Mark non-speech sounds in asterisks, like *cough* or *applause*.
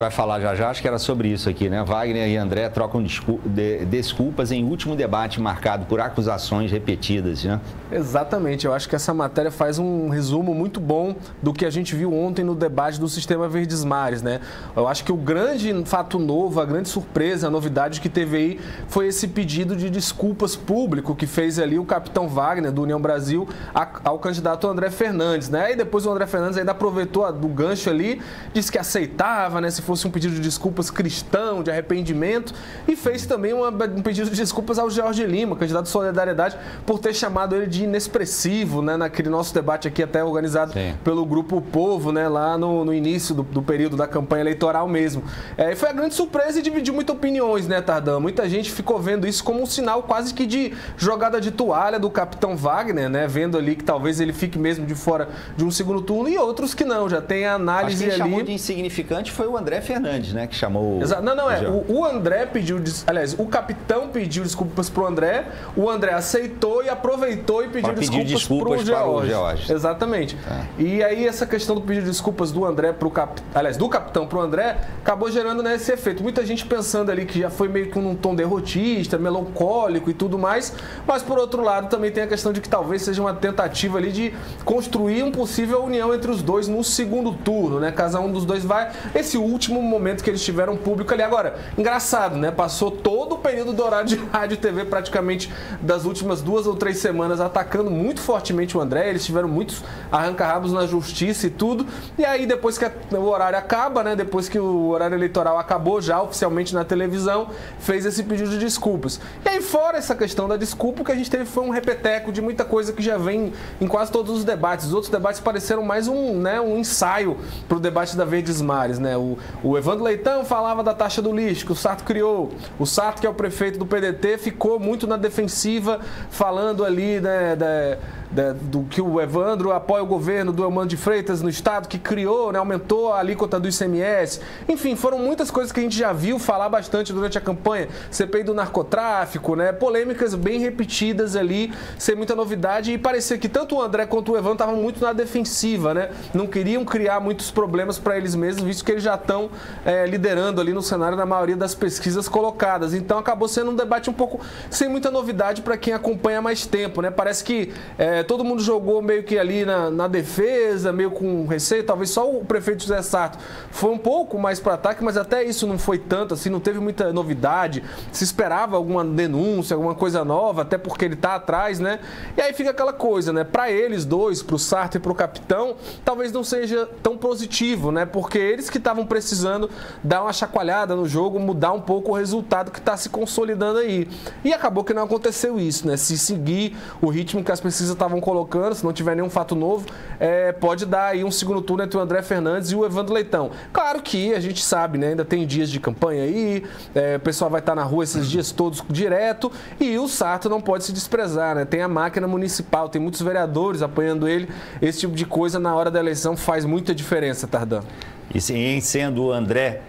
vai falar já já, acho que era sobre isso aqui, né? Wagner e André trocam desculpas em último debate marcado por acusações repetidas, né? Exatamente, eu acho que essa matéria faz um resumo muito bom do que a gente viu ontem no debate do Sistema Verdes Mares, né? Eu acho que o grande fato novo, a grande surpresa, a novidade que teve aí foi esse pedido de desculpas público que fez ali o capitão Wagner do União Brasil ao candidato André Fernandes, né? E depois o André Fernandes ainda aproveitou do gancho ali, disse que aceitava, né? Se fosse um pedido de desculpas cristão, de arrependimento, e fez também uma, um pedido de desculpas ao Jorge Lima, candidato de solidariedade, por ter chamado ele de inexpressivo, né, naquele nosso debate aqui, até organizado Sim. pelo Grupo Povo, né, lá no, no início do, do, período da campanha eleitoral mesmo. É, e foi a grande surpresa e dividiu muitas opiniões, né, Tardão? Muita gente ficou vendo isso como um sinal quase que de jogada de toalha do capitão Wagner, né, vendo ali que talvez ele fique mesmo de fora de um segundo turno, e outros que não, já tem a análise Acho que ali. chamou de insignificante foi o André Fernandes, né? Que chamou. Exato. Não, não, é. O, o, André pediu. Aliás, o capitão pediu desculpas pro André, o André aceitou e aproveitou e pediu desculpas, desculpas pro George. George. Exatamente. É. E aí, essa questão do pedido de desculpas do André pro cap... Aliás, do capitão pro André, acabou gerando né, esse efeito. Muita gente pensando ali que já foi meio que num tom derrotista, melancólico e tudo mais. Mas por outro lado, também tem a questão de que talvez seja uma tentativa ali de construir uma possível união entre os dois no segundo turno, né? Caso um dos dois vai. Esse último último momento que eles tiveram público ali. Agora, engraçado, né? Passou todo o período do horário de *laughs* rádio e TV praticamente das últimas duas ou três semanas atacando muito fortemente o André. Eles tiveram muitos arranca-rabos na justiça e tudo. E aí, depois que o horário acaba, né? Depois que o horário eleitoral acabou já oficialmente na televisão, fez esse pedido de desculpas. E aí, fora essa questão da desculpa, o que a gente teve foi um repeteco de muita coisa que já vem em quase todos os debates. Os outros debates pareceram mais um, né, um ensaio para o debate da Verdes Mares, né? O, o Evandro Leitão falava da taxa do lixo que o Sarto criou. O Sarto, que é o prefeito do PDT, ficou muito na defensiva, falando ali né, da, da, do que o Evandro apoia o governo do Eumano de Freitas no estado, que criou, né, aumentou a alíquota do ICMS. Enfim, foram muitas coisas que a gente já viu falar bastante durante a campanha. CPI do narcotráfico, né, polêmicas bem repetidas ali, sem muita novidade. E parecia que tanto o André quanto o Evandro estavam muito na defensiva, né? Não queriam criar muitos problemas para eles mesmos, visto que eles já estão é, liderando ali no cenário na maioria das pesquisas colocadas. Então acabou sendo um debate um pouco sem muita novidade para quem acompanha mais tempo, né? Parece que é, todo mundo jogou meio que ali na, na, defesa, meio com receio. Talvez só o prefeito José Sarto foi um pouco mais para ataque, mas até isso não foi tanto, assim, não teve muita novidade. Se esperava alguma denúncia, alguma coisa nova, até porque ele está atrás, né? E aí fica aquela coisa, né? Para eles dois, para o Sarto e para o capitão, talvez não seja tão positivo, né? Porque eles que estavam precisando precisando dar uma chacoalhada no jogo, mudar um pouco o resultado que está se consolidando aí. E acabou que não aconteceu isso, né? Se seguir o ritmo que as pesquisas estavam colocando, se não tiver nenhum fato novo, é, pode dar aí um segundo turno entre o André Fernandes e o Evandro Leitão. Claro que a gente sabe, né? Ainda tem dias de campanha aí, é, o pessoal vai estar na rua esses dias todos direto e o Sarto não pode se desprezar, né? Tem a máquina municipal, tem muitos vereadores apoiando ele. Esse tipo de coisa na hora da eleição faz muita diferença, Tardan. E sendo o André